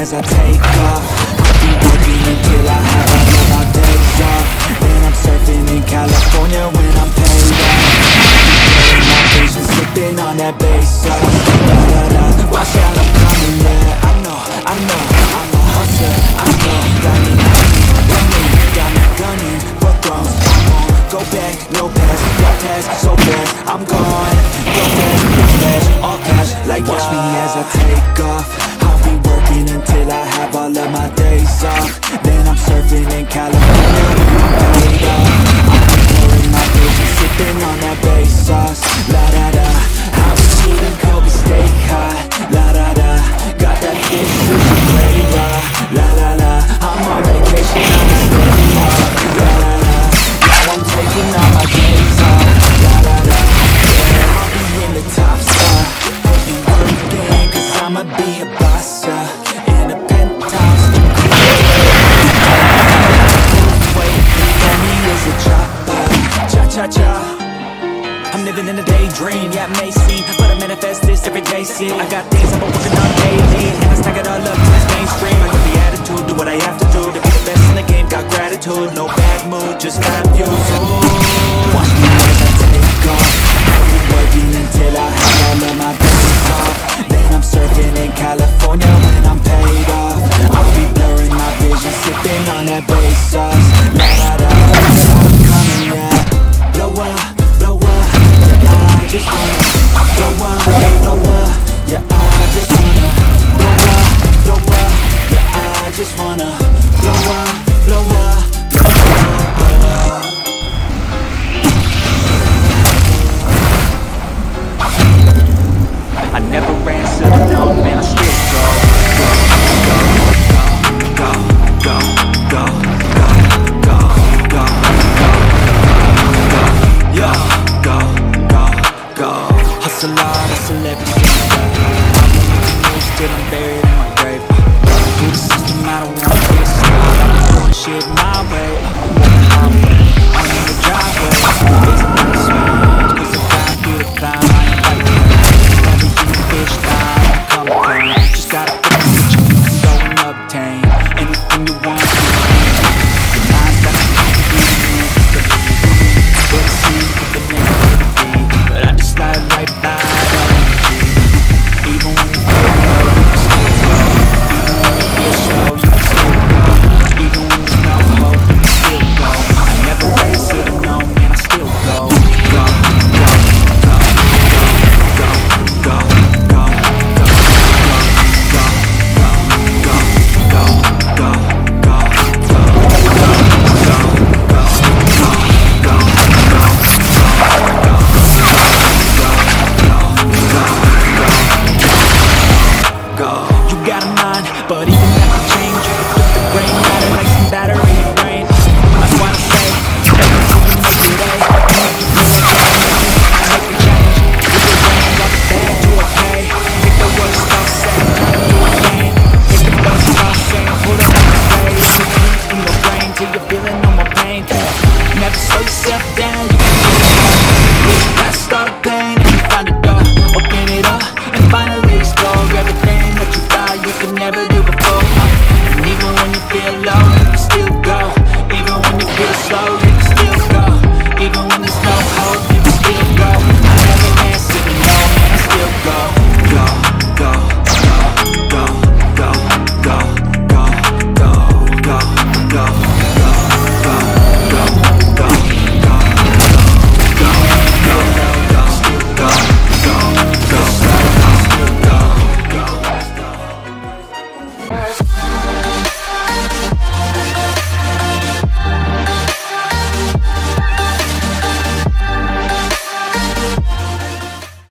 as I take off. I'll be working until I have all my days off. Then I'm surfing in California when I'm paid off my vision, sipping on that bass sauce Da-da-da, watch out, I'm coming, yeah I know, I know, I'm a hustler I know, got me running, Got me gunning, for thrones. I won't go back, no pass task so fast, I'm gone. Go fast, go fast, all cash. Like watch me as I take off until I have all of my days off. Then I'm surfing in California. I'm paid off my vision, sipping on that bass sauce La da da, I was eating Kobe steak hot La da da, got that fish sushi flavor La la la, I'm on vacation, I'm a steady off La la la, now I'm taking all my days off La la la, yeah, I'll be in the top spot working, cause I'ma be a boss, yeah living in a daydream, yeah, it may seem But I manifest this every day, see I got things I've been working on daily. And I stack it all up till it's mainstream. I got the attitude, do what I have to do To be the best in the game, got gratitude No bad mood, just got views. Watch me as I take off. I'll working until I have all of my days off Then I'm surfing in California when I'm paid off. I'll be blurring my vision, sipping on that bass sauce Don't don't Yeah, I just wanna Don't wanna, don't Yeah, I just wanna. Hard, hustle every single day I'm making moves till I'm buried in my grave. Through the system, I don't wanna be a I'm doing shit my way Slow, you can still go, even when